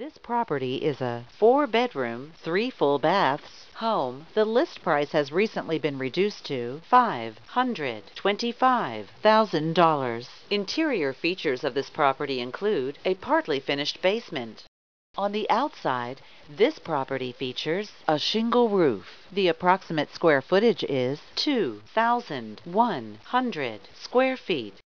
This property is a four bedroom, three full baths home. The list price has recently been reduced to $525,000. Interior features of this property include a partly finished basement. On the outside, this property features a shingle roof. The approximate square footage is 2,100 square feet.